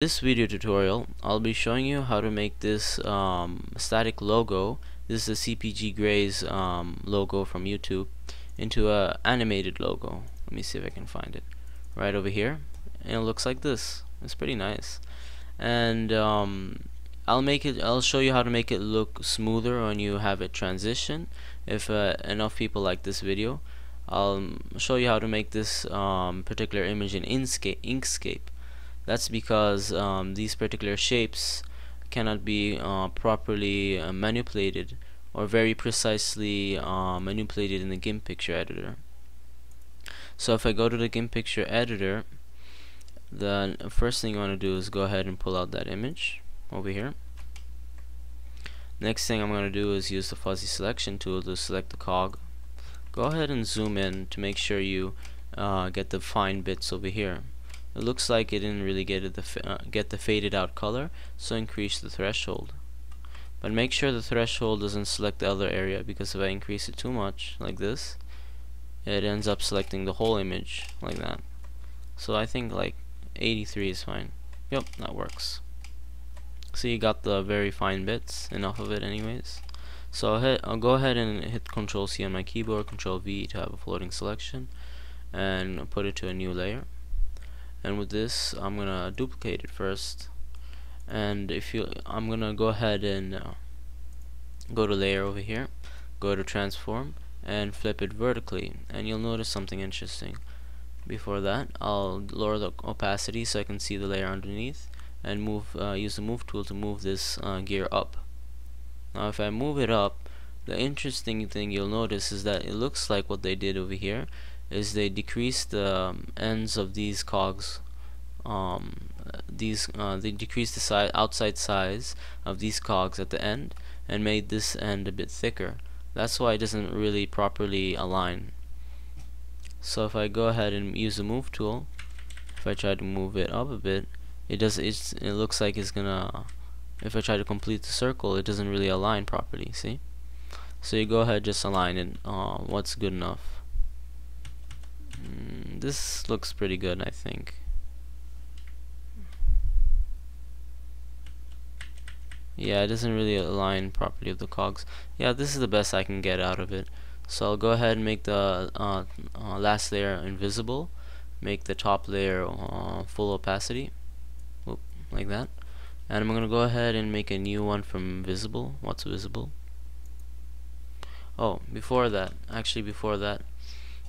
this video tutorial I'll be showing you how to make this um, static logo. This is a CPG Grey's um, logo from YouTube into a animated logo. Let me see if I can find it. Right over here and it looks like this. It's pretty nice. And um, I'll make it I'll show you how to make it look smoother when you have it transition. If uh, enough people like this video I'll show you how to make this um, particular image in Inkscape that's because um, these particular shapes cannot be uh, properly uh, manipulated or very precisely uh, manipulated in the GIMP picture editor. So if I go to the GIMP picture editor the first thing you want to do is go ahead and pull out that image over here. Next thing I'm going to do is use the fuzzy selection tool to select the cog. Go ahead and zoom in to make sure you uh, get the fine bits over here it looks like it didn't really get the uh, get the faded out color so increase the threshold. But make sure the threshold doesn't select the other area because if I increase it too much like this it ends up selecting the whole image like that. So I think like 83 is fine. Yep that works. See you got the very fine bits enough of it anyways. So I'll, hit, I'll go ahead and hit control C on my keyboard control V to have a floating selection and put it to a new layer and with this I'm gonna duplicate it first. And if you I'm gonna go ahead and uh, go to layer over here go to transform and flip it vertically. And you'll notice something interesting. Before that I'll lower the opacity so I can see the layer underneath and move uh, use the move tool to move this uh, gear up. Now if I move it up the interesting thing you'll notice is that it looks like what they did over here is they decreased the um, ends of these cogs um, these uh, they decreased the size outside size of these cogs at the end and made this end a bit thicker. That's why it doesn't really properly align. So if I go ahead and use the move tool if I try to move it up a bit it does it looks like it's gonna if I try to complete the circle it doesn't really align properly see? So you go ahead just align it uh, what's good enough Mm, this looks pretty good, I think. Yeah, it doesn't really align properly with the cogs. Yeah, this is the best I can get out of it. So I'll go ahead and make the uh, uh, last layer invisible. Make the top layer uh, full opacity. Whoop, like that. And I'm going to go ahead and make a new one from visible. What's visible? Oh, before that. Actually, before that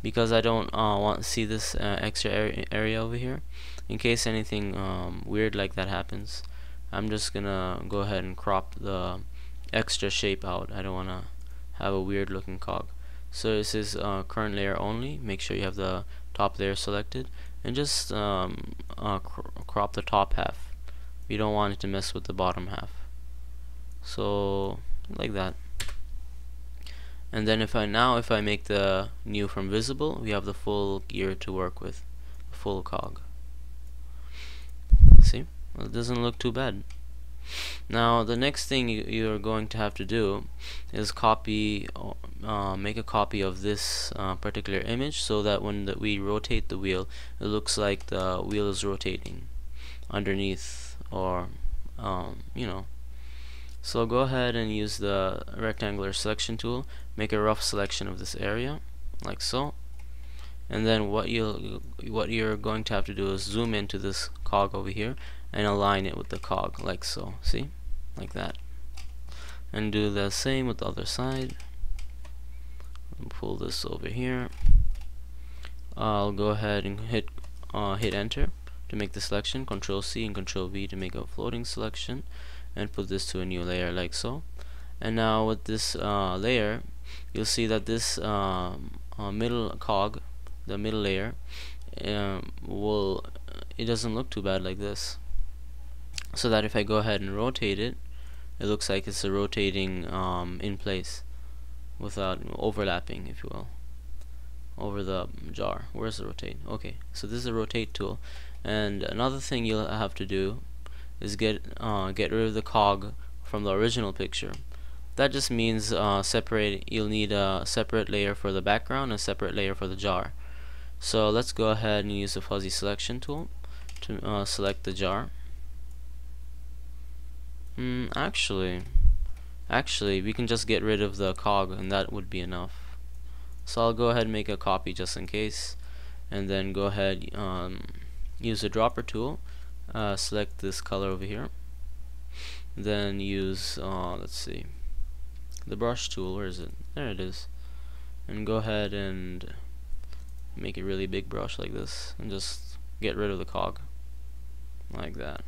because I don't uh, want to see this uh, extra area, over here. In case anything um, weird like that happens I'm just gonna go ahead and crop the extra shape out. I don't want to have a weird looking cog. So this is uh, current layer only. Make sure you have the top layer selected and just um, uh, cr crop the top half. We don't want it to mess with the bottom half. So like that and then if I now if I make the new from visible we have the full gear to work with. Full cog. See? Well, it doesn't look too bad. Now the next thing you, you're going to have to do is copy uh, make a copy of this uh, particular image so that when the, we rotate the wheel it looks like the wheel is rotating underneath or um, you know so go ahead and use the rectangular selection tool, make a rough selection of this area, like so. And then what you what you're going to have to do is zoom into this cog over here and align it with the cog, like so. See, like that. And do the same with the other side. Pull this over here. I'll go ahead and hit uh, hit enter to make the selection. Control C and Control V to make a floating selection and put this to a new layer like so. And now with this uh, layer you'll see that this um, uh, middle cog the middle layer um, will it doesn't look too bad like this. So that if I go ahead and rotate it it looks like it's rotating um, in place without overlapping if you will over the jar. Where's the rotate? Okay so this is a rotate tool. And another thing you'll have to do is get uh, get rid of the cog from the original picture. That just means uh, separate you'll need a separate layer for the background a separate layer for the jar. So let's go ahead and use the fuzzy selection tool to uh, select the jar. Mm, actually, actually, we can just get rid of the cog and that would be enough. So I'll go ahead and make a copy just in case and then go ahead um, use the dropper tool uh, select this color over here. Then use uh, let's see. The brush tool where is it? There it is. And go ahead and make a really big brush like this and just get rid of the cog like that.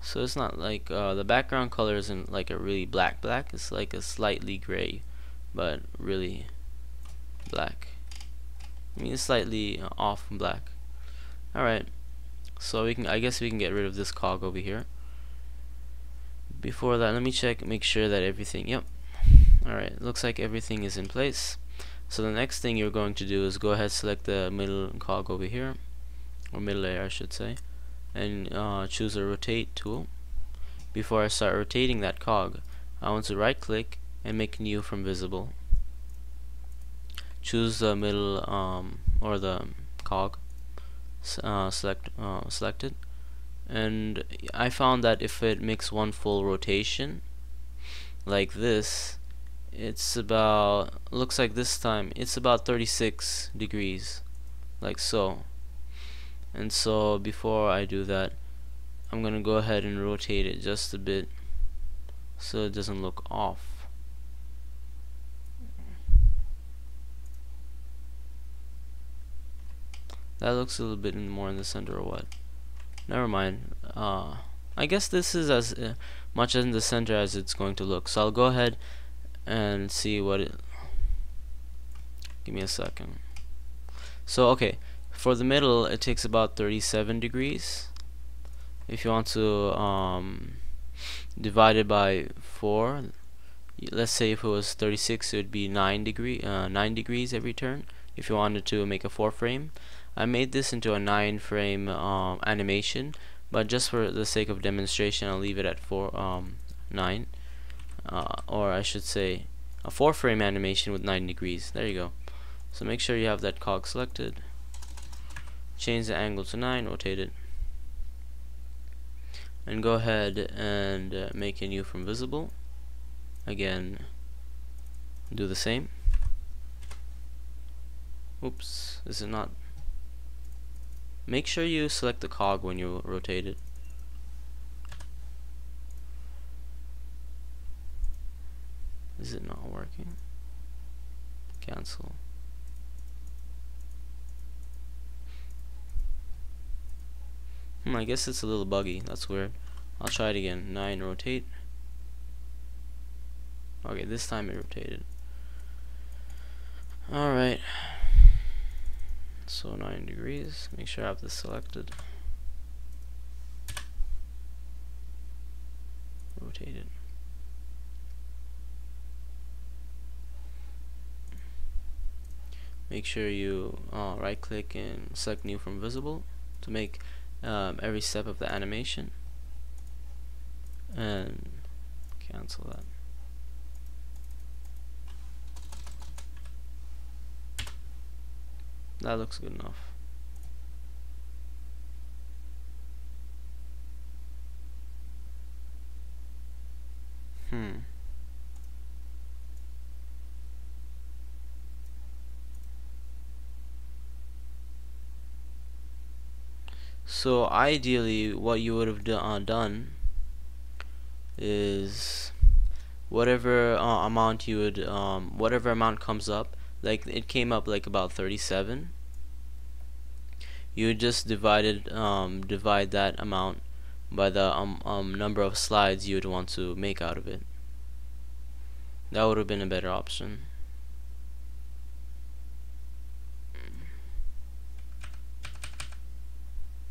So it's not like uh, the background color isn't like a really black black. It's like a slightly gray but really black. I mean it's slightly uh, off black alright. So we can I guess we can get rid of this cog over here. Before that let me check make sure that everything yep. Alright looks like everything is in place. So the next thing you're going to do is go ahead select the middle cog over here. Or middle layer I should say. And uh, choose a rotate tool. Before I start rotating that cog I want to right click and make new from visible. Choose the middle um, or the cog uh, select uh, selected. And I found that if it makes one full rotation like this it's about looks like this time it's about 36 degrees like so. And so before I do that I'm gonna go ahead and rotate it just a bit so it doesn't look off that looks a little bit more in the center or what? Never mind. Uh, I guess this is as uh, much in the center as it's going to look. So I'll go ahead and see what it give me a second. So okay. For the middle it takes about 37 degrees. If you want to um, divide it by 4 let's say if it was 36 it would be 9 degree uh, 9 degrees every turn if you wanted to make a 4 frame I made this into a 9 frame um, animation but just for the sake of demonstration I'll leave it at 4 um, 9 uh, or I should say a 4 frame animation with 9 degrees. There you go. So make sure you have that cog selected. Change the angle to 9 rotate it. And go ahead and uh, make a new from visible. Again do the same. Oops this is not make sure you select the cog when you rotate it is it not working cancel Hmm, I guess it's a little buggy. That's weird. I'll try it again. 9 rotate. Okay, this time it rotated. Alright. So 9 degrees. Make sure I have this selected. Rotated. Make sure you uh, right click and select new from visible to make um, every step of the animation and cancel that that looks good enough. Hmm. So ideally what you would have do, uh, done is whatever uh, amount you would um, whatever amount comes up like it came up like about 37 you just divided um, divide that amount by the um, um, number of slides you would want to make out of it. That would have been a better option.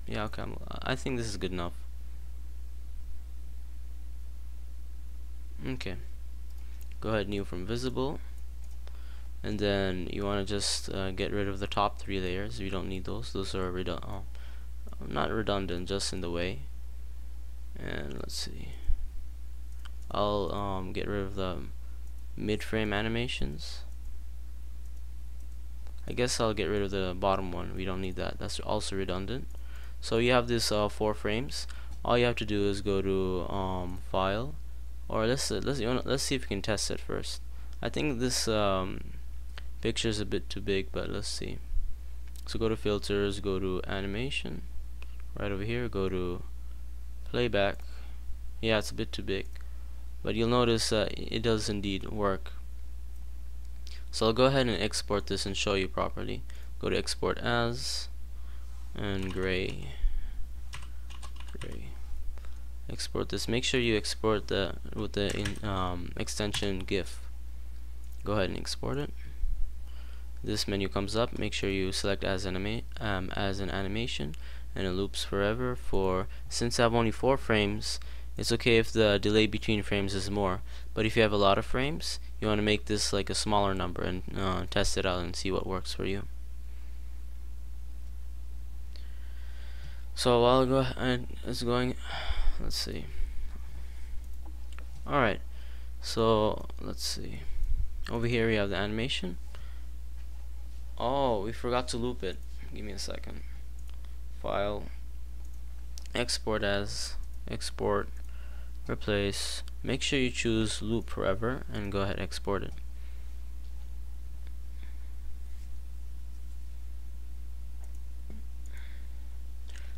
Yeah okay I'm, I think this is good enough. Okay. Go ahead new from visible and then you want to just uh, get rid of the top three layers. You don't need those. Those are redundant oh, not redundant just in the way. And let's see. I'll um, get rid of the mid-frame animations. I guess I'll get rid of the bottom one. We don't need that. That's also redundant. So you have this uh, four frames. All you have to do is go to um, file. Or let's let's you let's see if we can test it first. I think this um, picture is a bit too big but let's see. So go to filters go to animation right over here go to playback. Yeah it's a bit too big but you'll notice uh, it does indeed work. So I'll go ahead and export this and show you properly. Go to export as and gray gray. Export this. Make sure you export the with the in, um, extension GIF. Go ahead and export it this menu comes up. Make sure you select as anima um, as an animation and it loops forever for since I have only four frames it's okay if the delay between frames is more. But if you have a lot of frames you want to make this like a smaller number and uh, test it out and see what works for you. So while go ahead it's going let's see. Alright so let's see. Over here we have the animation oh we forgot to loop it. Give me a second. File. Export as. Export. Replace. Make sure you choose loop forever and go ahead export it.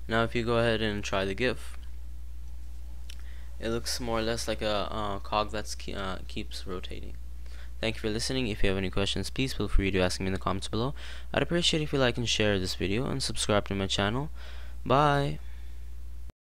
Now if you go ahead and try the GIF it looks more or less like a uh, cog that uh, keeps rotating Thank you for listening. If you have any questions, please feel free to ask me in the comments below. I'd appreciate if you like and share this video and subscribe to my channel. Bye.